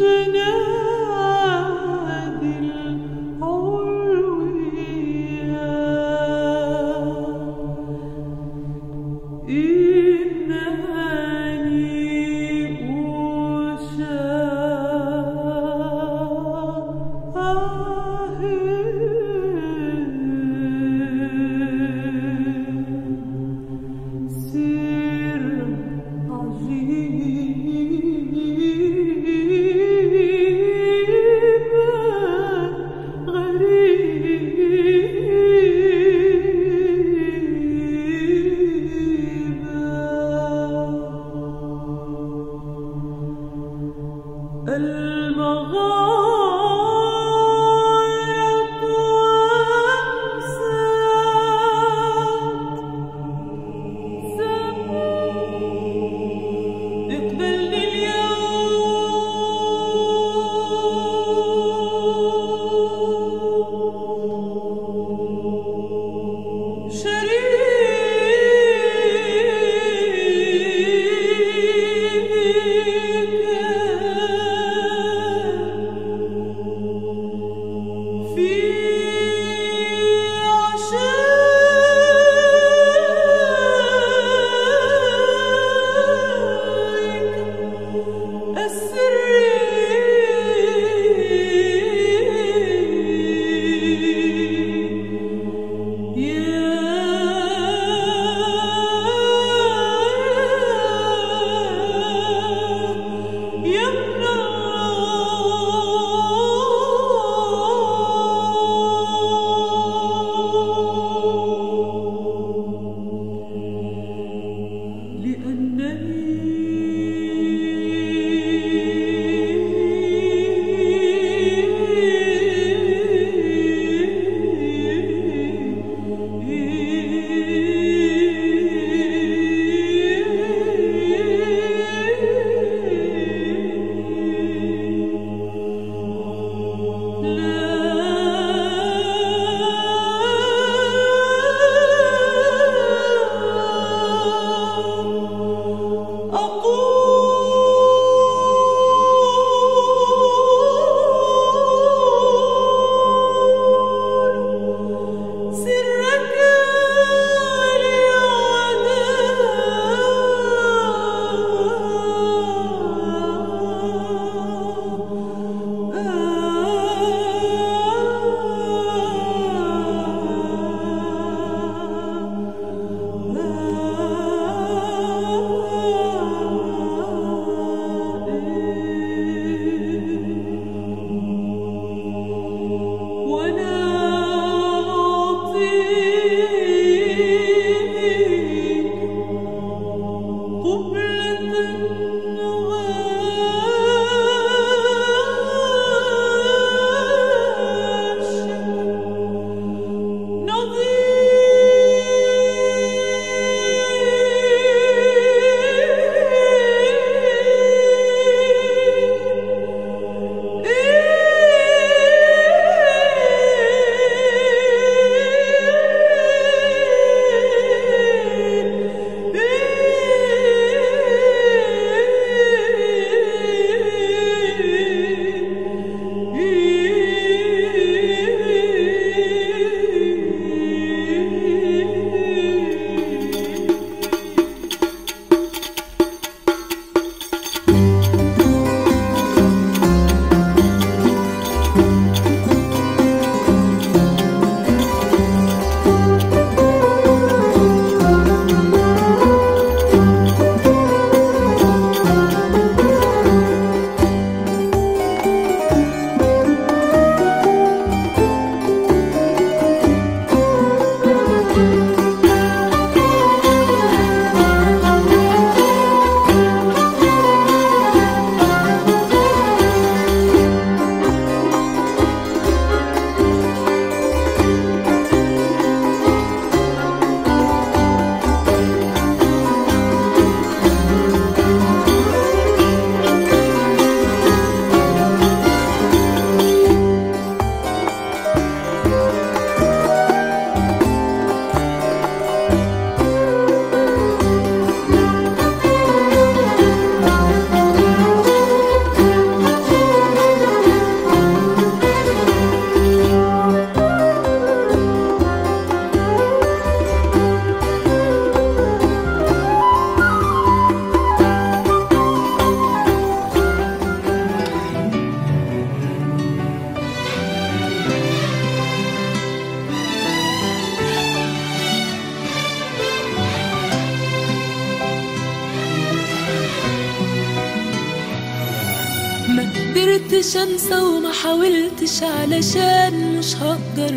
je ne هقدر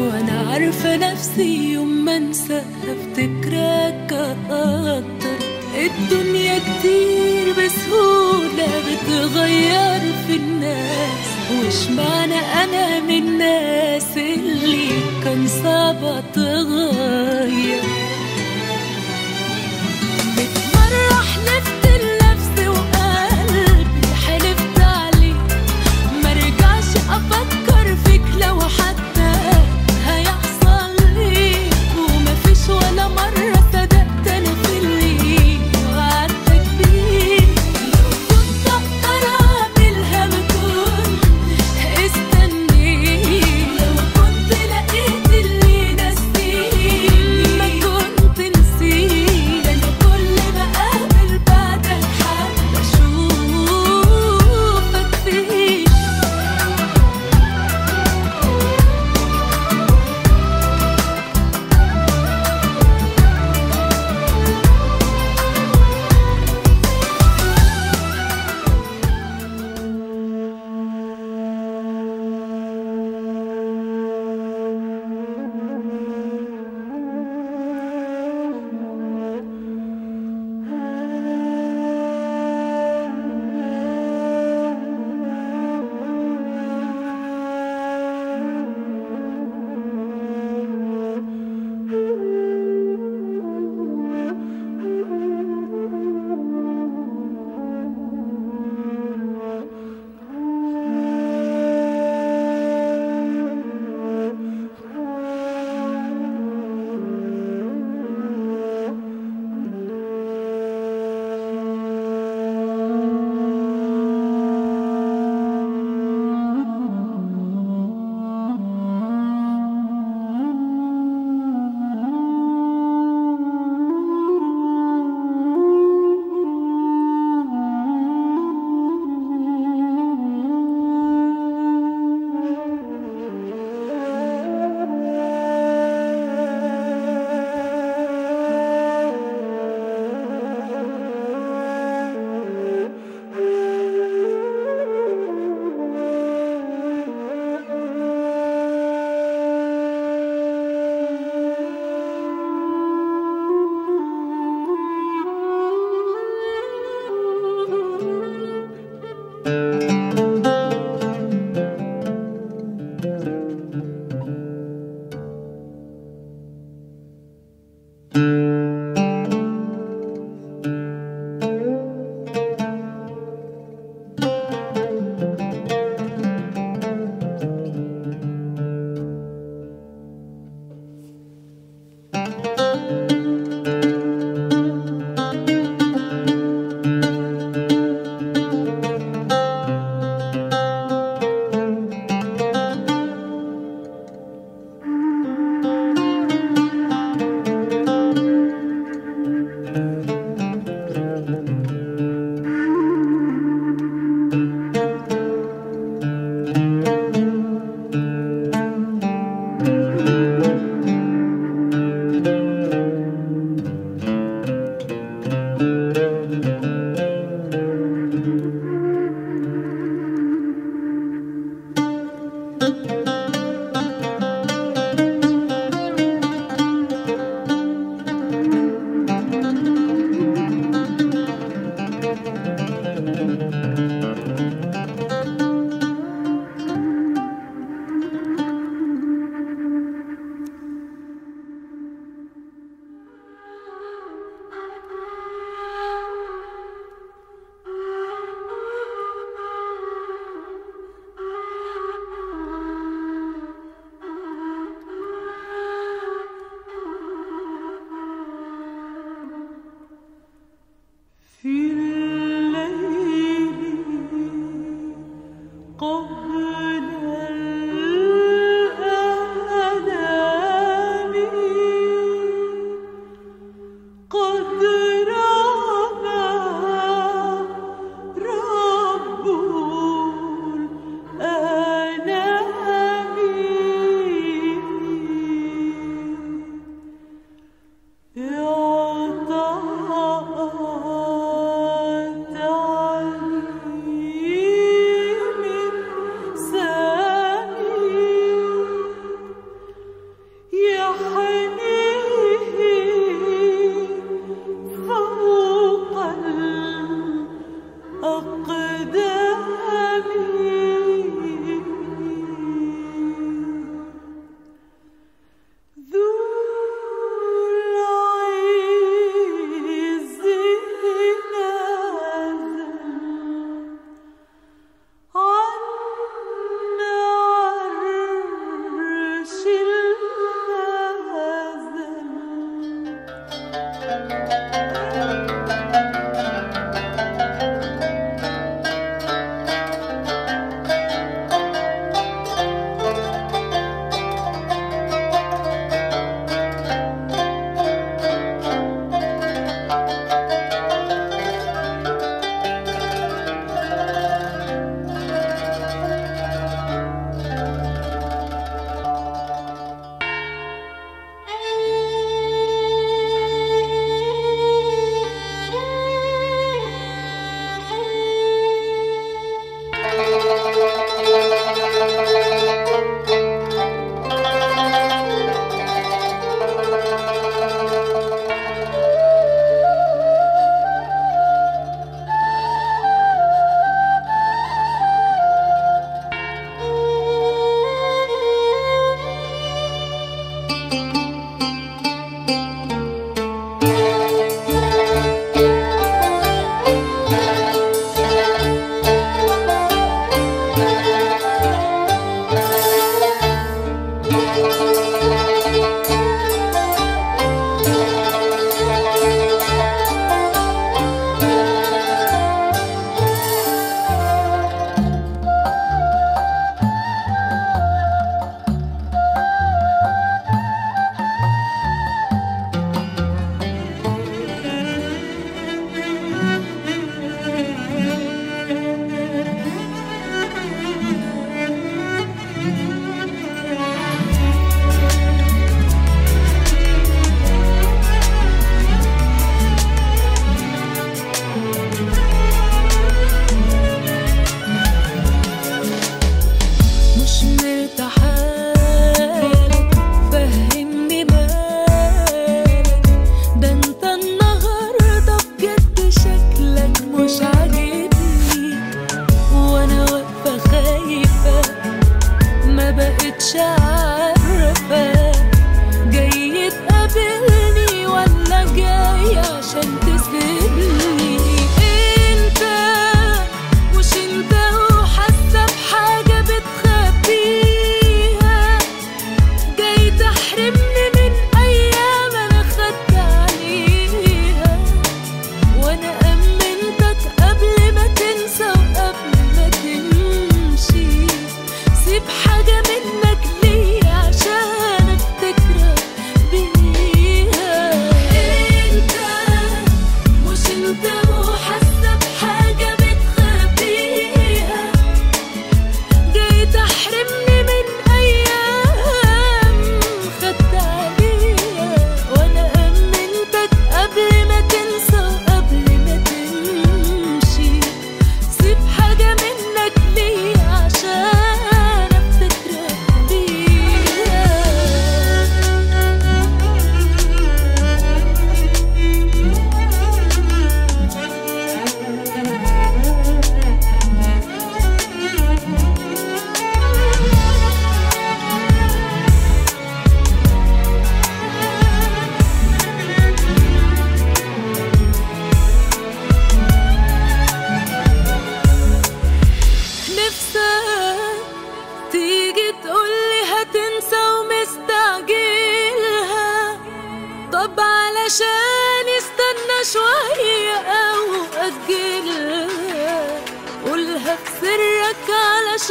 وأنا عارفة نفسي يوم ما أنسى أفتكرك أكتر. الدنيا كتير بسهولة بتغير في الناس. وش معنى أنا من الناس اللي كان صعب تغير؟ قهر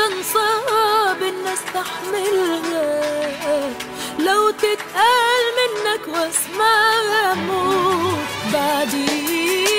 عشان صعب الناس تحملها لو تتقال منك واسمعها موت بعدين.